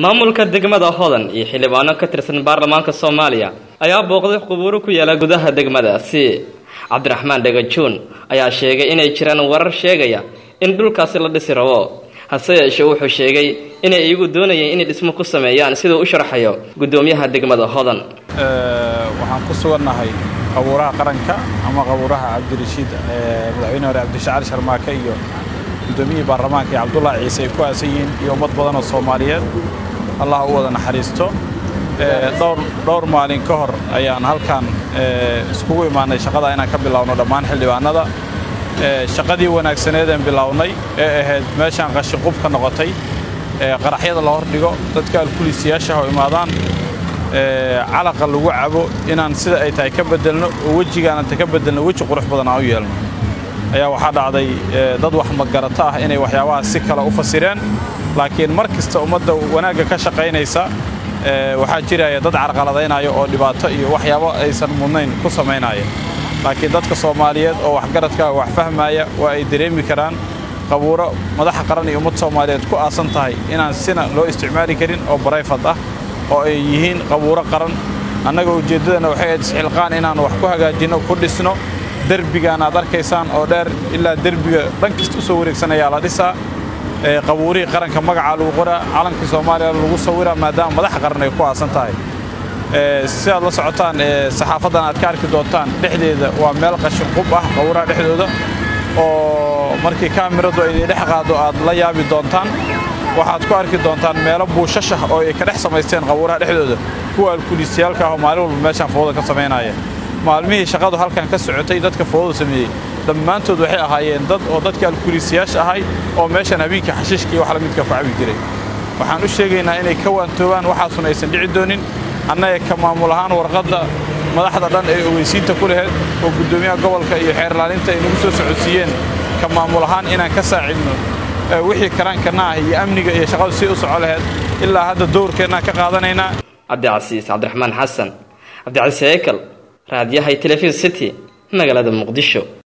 maamulka degmada hodan iyo xildhibaano ka tirsan baarlamaanka soomaaliya ayaa booqday qubuuro ku yaalla gudaha degmadaasi cabdiraxmaan dhagajuun ayaa sheegay inay jiraan warar sheegaya in dhulkaasi la dhisi rabo. Hase yeeshee wuxuu sheegay inay iyagu doonayeen inay dhismo ku sameeyaan siduu u sharxayo guddoomiyaha degmada hodan waxaan ku sugannahay qabuuraha qaranka ama qabuuraha cabdirashiid madaxweyne hore cabdishacali sharmaake iyo guddoomiyihii baarlamaanka iyo cabdullaahi ciise ay ku aasan yihiin iyo ummad badan oo soomaaliyeed. Allah u wada naxariisto. Dhowr maalin ka hor ayaan halkan iskugu imaannay shaqada inaan ka bilaawno dhammaan xildhibaanada. Shaqadii wanaagsaneedeen bilownay ee ahayd meeshaan qashiqub ka noqotay. Qaraxyada la hordhigo dadka alkuliisiyaasha oo imaadaan. Calaqa lagu cabo inaan sida ay tahay ka bedelno oo wejigaananta ka bedelno weji qurux badan aan u yeelno ayaa waxaa dhacday dad wax magarato ah inay waxyaabaha si kale u fasireen. Laakiin mar kasta ummadda wanaagga ka shaqaynaysa waxaa jiraya dad carqaladaynaya oo dhibaato iyo waxyaabo aysan mudnayn ku samaynaya laakiin dadka soomaaliyeed oo waxgaradka wax fahmaya waa ay dareemi karaan qabuuro madaxa qaran iyo ummad soomaaliyeed ku aasan tahay inaan sina loo isticmaali karin oo barayfad ah oo ay yihiin qabuuro qaran. Annaga ujeeddadana waxay ahayd isxilqaan inaan wax ku hagaajinno ku dhisno derbigaan aad arkaysaan oo dheer ilaa derbiga dhan kasta u soo wareegsanayaa la dhisaa qabuurihii qaranka magacaa lagu qoraa calankii soomaaliya lagu sawiraa maadaama madaxa qaran ay ku aasan tahay. Sidaad la socotaan saxaafaddan aad ka arki doontaan dhexdeeda waa meel qashinqub ah qabuuraha dhexdooda oo markii kaamiradu ay dhex qaado aad la yaabi doontaan. Waxaad ku arki doontaan meelo buushashah oo ay ka dhex samaysteen qabuuraha dhexdooda. Kuwa alkuliisiyaalka ah oo maalin walba meeshaan fooda ka samaynaya maalmihii shaqadu halkan ka socotay dadka fooda sameeyey dhammaantood waxay ahaayeen dad oo dadka alkuliisiyaasha ahay oo meeshan habeenkii xashiishka iyo wax la midka ku cabi jiray. Waxaan u sheegaynaa inay ka waantoobaan waxaasuna aysan dhici doonin annaga ka maamul ahaan warqadda madaxda dhan ee ogeysiinta ku laheyd oo guddoomiyaha gobolka iyo xeerlaalinta ay nagu soo socodsiiyeen. Ka maamul ahaan inaan ka saacidno wixii karaankana ah iyo amniga iyo shaqadu si u soco laheyd ilaa hadda dowrkeennaan ka qaadanaynaa. Cabdicasiis cabdiraxmaan xasan cabdicasiis eekal raadiyaha telefisn city magaalada muqdisho